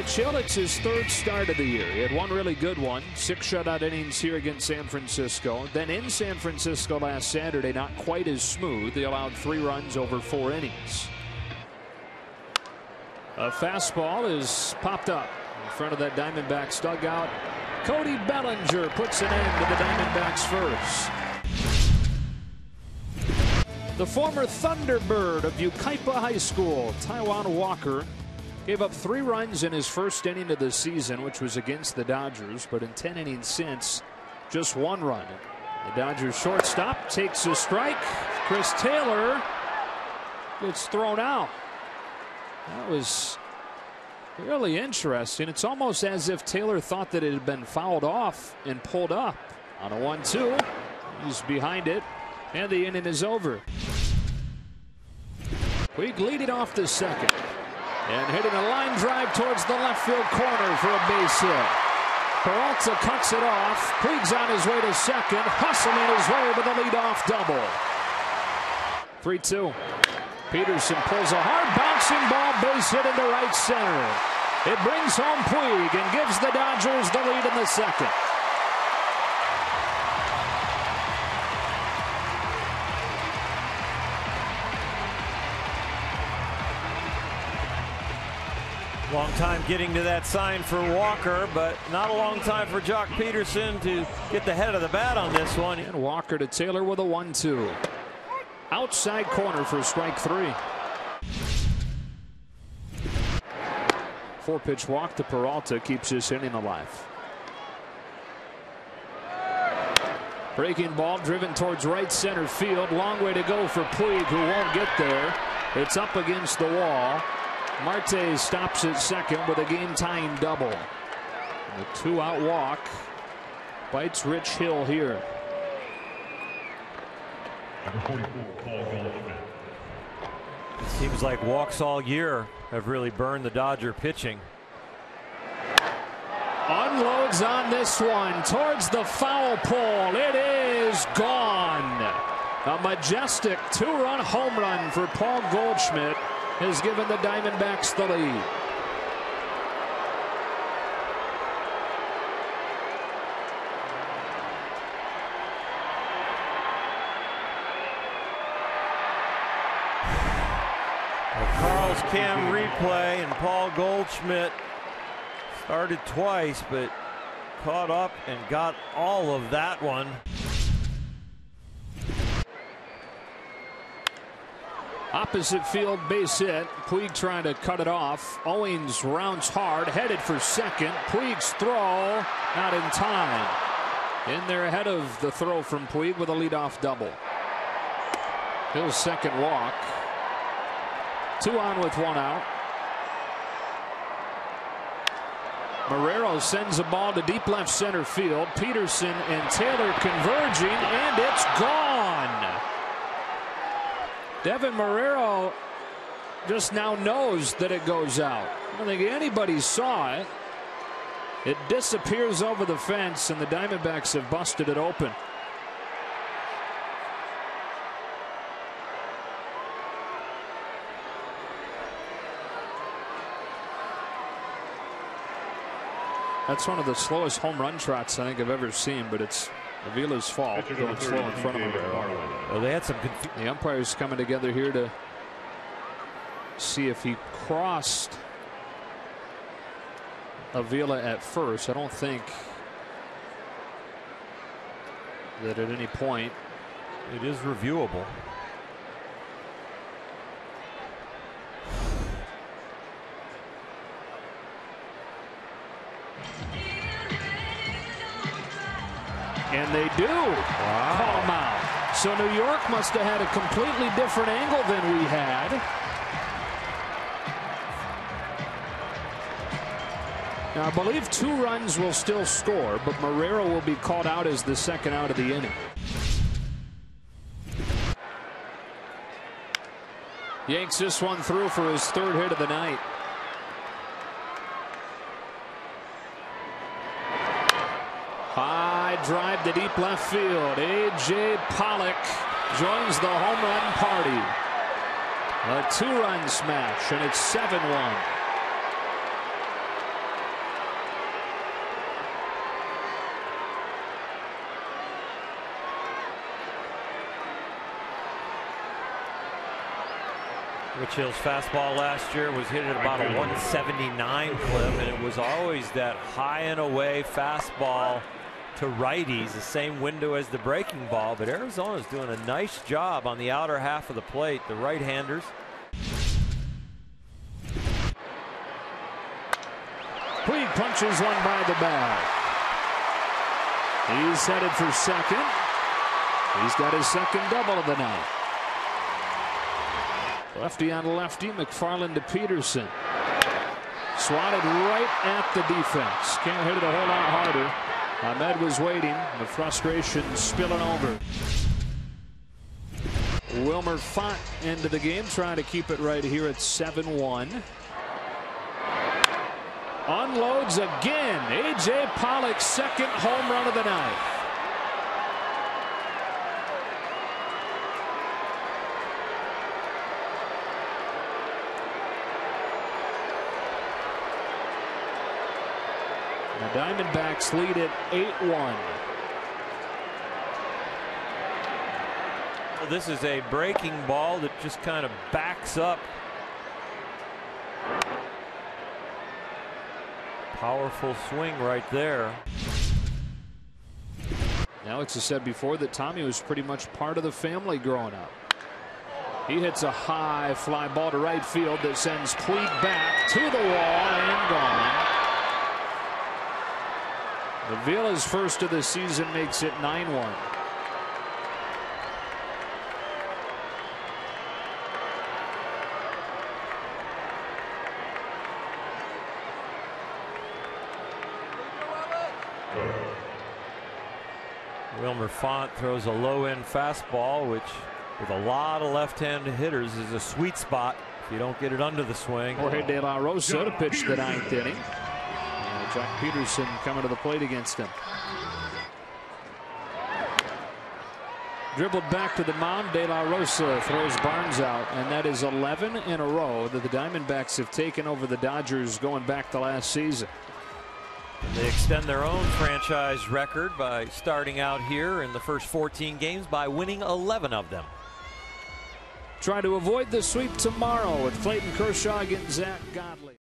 Rich Hill, it's his third start of the year. He had one really good one, six shutout innings here against San Francisco. Then in San Francisco last Saturday, not quite as smooth. They allowed three runs over four innings. A fastball is popped up in front of that Diamondbacks dugout. Cody Bellinger puts an end to the Diamondbacks first. The former Thunderbird of Yucaipa High School, Taijuan Walker, gave up three runs in his first inning of the season, which was against the Dodgers, but in 10 innings since, just one run. The Dodgers shortstop takes a strike. Chris Taylor gets thrown out. That was really interesting. It's almost as if Taylor thought that it had been fouled off and pulled up on a 1 2. He's behind it, and the inning is over. Puig leading off the second. And hitting a line drive towards the left field corner for a base hit. Peralta cuts it off. Puig's on his way to second. Hustling his way with a leadoff double. 3 2. Pederson pulls a hard bouncing ball base hit into right center. It brings home Puig and gives the Dodgers the lead in the second. Long time getting to that sign for Walker, but not a long time for Joc Pederson to get the head of the bat on this one. And Walker to Taylor with a 1 2. Outside corner for strike three. Four pitch walk to Peralta keeps this inning alive. Breaking ball driven towards right center field. Long way to go for Puig, who won't get there. It's up against the wall. Marte stops at second with a game tying double. A two out walk bites Rich Hill here. It seems like walks all year have really burned the Dodger pitching. Unloads on this one towards the foul pole. It is gone. A majestic two run home run for Paul Goldschmidt has given the Diamondbacks the lead. Carl's Cam replay and Paul Goldschmidt started twice, but caught up and got all of that one. Opposite field base hit. Puig trying to cut it off. Owings rounds hard, headed for second. Puig's throw not in time. In there ahead of the throw from Puig with a leadoff double. Hill's second walk. Two on with one out. Marrero sends a ball to deep left center field. Pederson and Taylor converging, and it's gone. Deven Marrero just now knows that it goes out. I don't think anybody saw it. It disappears over the fence, and the Diamondbacks have busted it open. That's one of the slowest home run trots I think I've ever seen, but it's Avila's fault going slow in front of Marrero. Well, they had some. The umpires coming together here to see if he crossed Avila at first. I don't think that at any point it is reviewable. And they do wow. call him out. So New York must have had a completely different angle than we had. Now, I believe two runs will still score, but Marrero will be called out as the second out of the inning. Yanks this one through for his third hit of the night. High drive to deep left field. A.J. Pollock joins the home run party. A two-run smash, and it's 7-1. Rich Hill's fastball last year was hit at about a 179 clip, and it was always that high and away fastball to righties, the same window as the breaking ball. But Arizona's doing a nice job on the outer half of the plate, the right handers. Puig punches one by the bag. He's headed for second. He's got his second double of the night. Lefty on lefty, McFarland to Pederson. Swatted right at the defense. Can't hit it a whole lot harder. Ahmed was waiting. The frustration spilling over. Wilmer Font into the game, trying to keep it right here at 7 1. Unloads again. A.J. Pollock's second home run of the night. The Diamondbacks lead at 8-1. This is a breaking ball that just kind of backs up. Powerful swing right there. Alex has said before that Tommy was pretty much part of the family growing up. He hits a high fly ball to right field that sends Puig back to the wall and gone. Avila's first of the season makes it 9-1. Wilmer Font throws a low end fastball, which with a lot of left hand hitters is a sweet spot if you don't get it under the swing. Jorge De La Rosa to pitch the ninth inning. And Pederson coming to the plate against him. Dribbled back to the mound. De La Rosa throws Barnes out, and that is 11 in a row that the Diamondbacks have taken over the Dodgers going back to last season. They extend their own franchise record by starting out here in the first 14 games by winning 11 of them. Try to avoid the sweep tomorrow with Clayton Kershaw against Zack Godley.